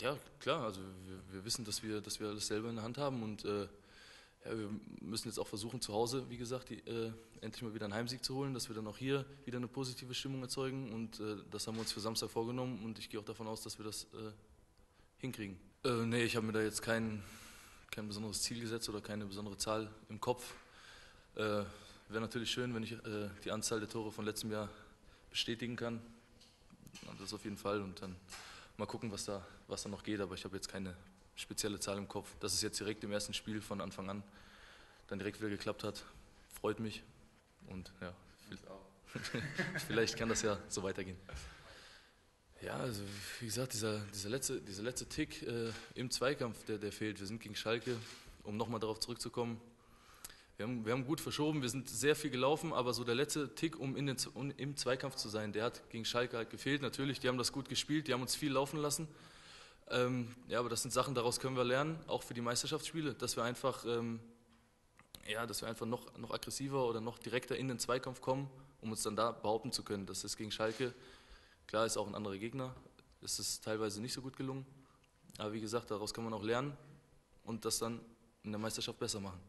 Ja, klar. Also wir, wir, wissen, dass wir, dass wir alles selber in der Hand haben und äh, ja, wir müssen jetzt auch versuchen, zu Hause, wie gesagt, die, äh, endlich mal wieder einen Heimsieg zu holen, dass wir dann auch hier wieder eine positive Stimmung erzeugen und äh, das haben wir uns für Samstag vorgenommen und ich gehe auch davon aus, dass wir das äh, hinkriegen. Äh, nee, ich habe mir da jetzt kein, kein besonderes Ziel gesetzt oder keine besondere Zahl im Kopf. Äh, Wäre natürlich schön, wenn ich äh, die Anzahl der Tore von letztem Jahr bestätigen kann. Das auf jeden Fall und dann mal gucken, was da, was da noch geht. Aber ich habe jetzt keine spezielle Zahl im Kopf. Dass es jetzt direkt im ersten Spiel von Anfang an dann direkt wieder geklappt hat, freut mich. Und ja, vielleicht kann das ja so weitergehen. Ja, also wie gesagt, dieser, dieser, letzte, dieser letzte Tick äh, im Zweikampf, der, der fehlt. Wir sind gegen Schalke, um nochmal darauf zurückzukommen. Wir haben, wir haben gut verschoben, wir sind sehr viel gelaufen, aber so der letzte Tick, um, den, um im Zweikampf zu sein, der hat gegen Schalke halt gefehlt. Natürlich, die haben das gut gespielt, die haben uns viel laufen lassen. Ähm, ja, aber das sind Sachen, daraus können wir lernen, auch für die Meisterschaftsspiele, dass wir einfach, ähm, ja, dass wir einfach noch, noch aggressiver oder noch direkter in den Zweikampf kommen, um uns dann da behaupten zu können. Das ist gegen Schalke, klar ist auch ein anderer Gegner, es ist teilweise nicht so gut gelungen. Aber wie gesagt, daraus kann man auch lernen und das dann in der Meisterschaft besser machen.